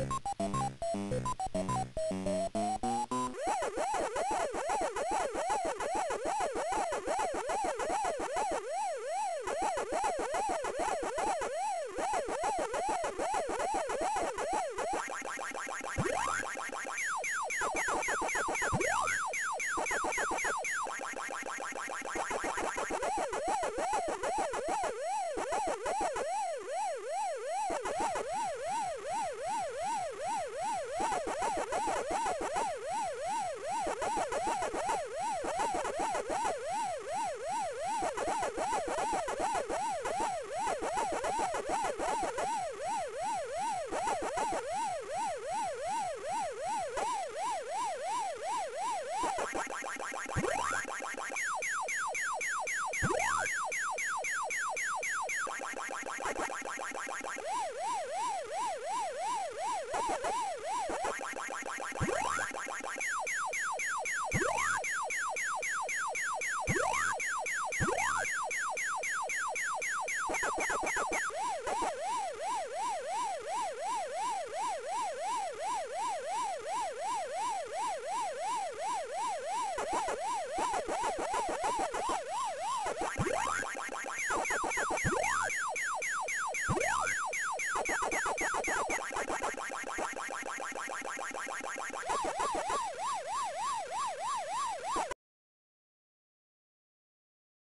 Woo! Woo!